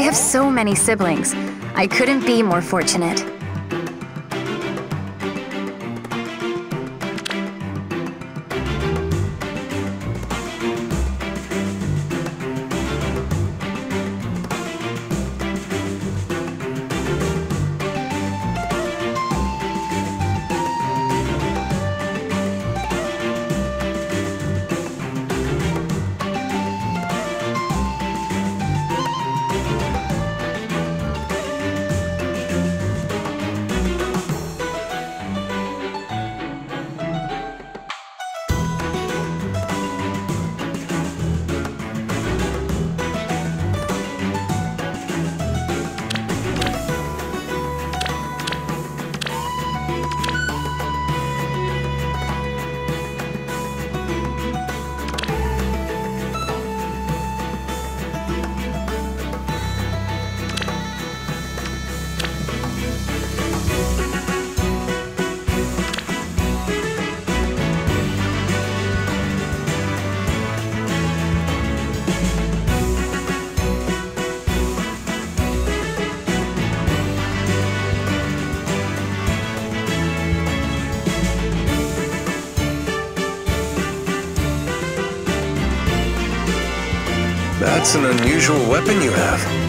have so many siblings. I couldn't be more fortunate. That's an unusual weapon you have.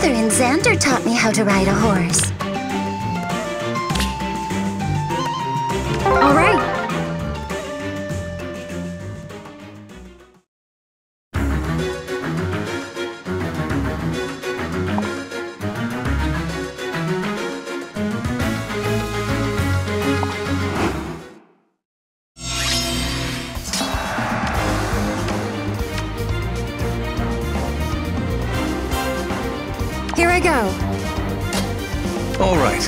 Brother and Xander taught me how to ride a horse. Here I go. All right.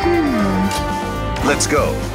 Hmm. Let's go.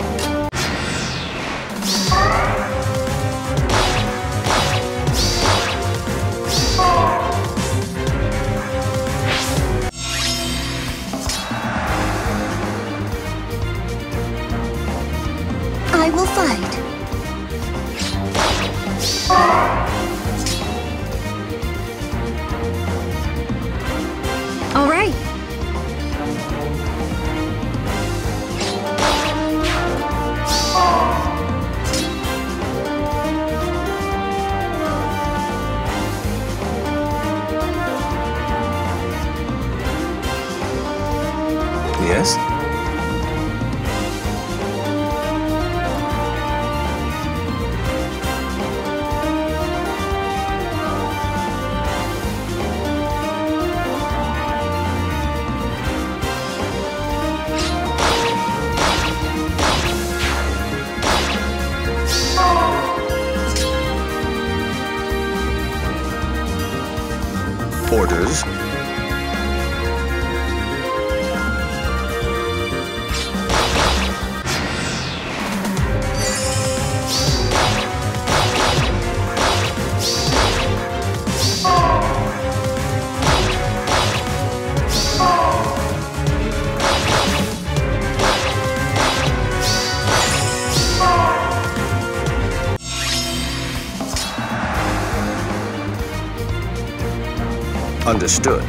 Understood.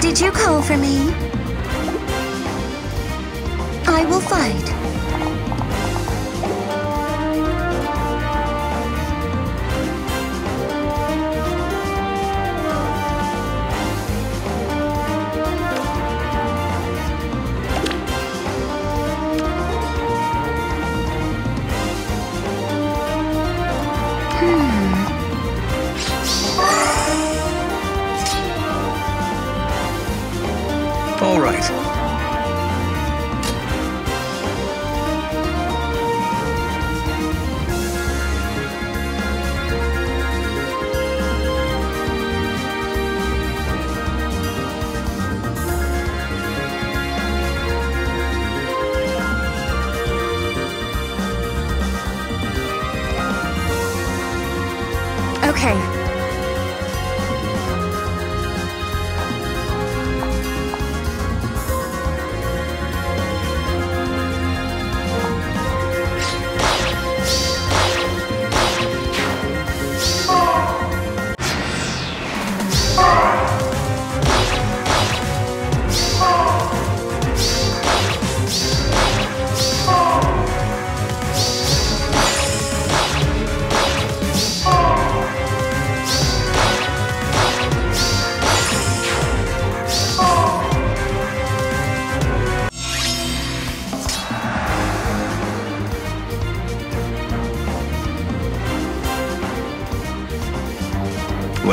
Did you call for me? I will fight.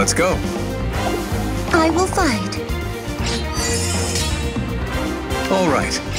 Let's go. I will fight. All right.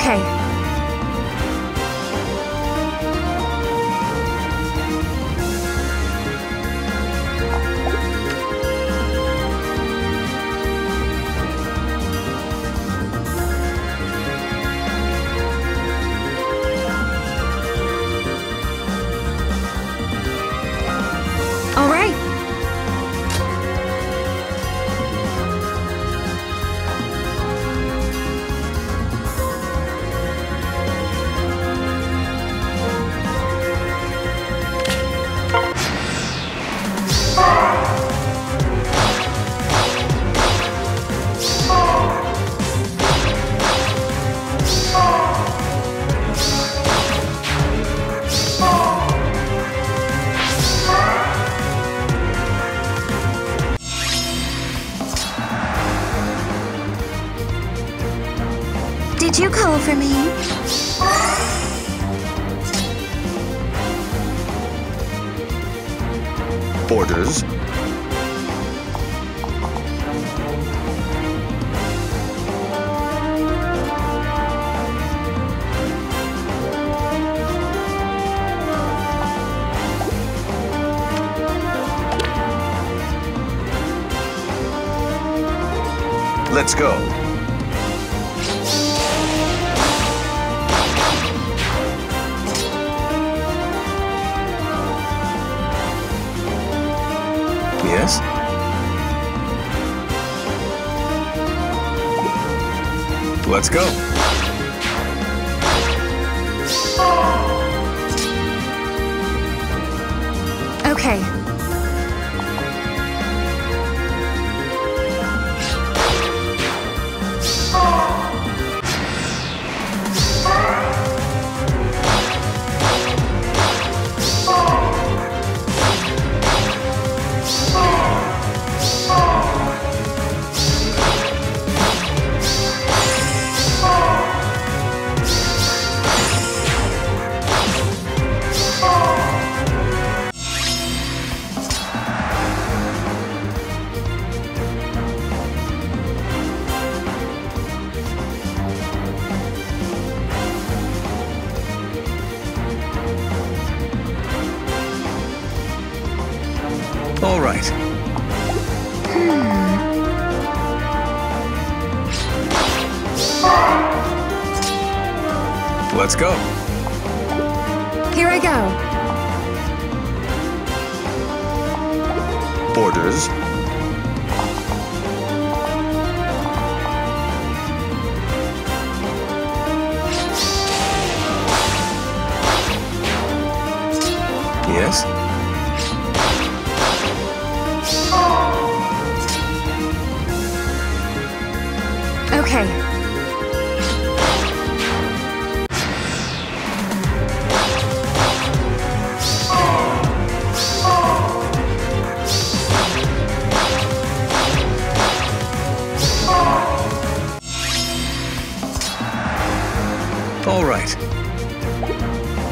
Okay. All right. Orders. Let's go. Let's go. Let's go. Here I go. Borders. Yes? Okay. All right.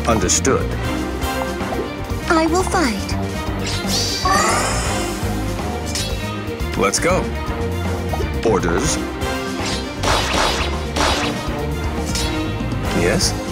Understood. I will fight. Let's go. Orders. Yes?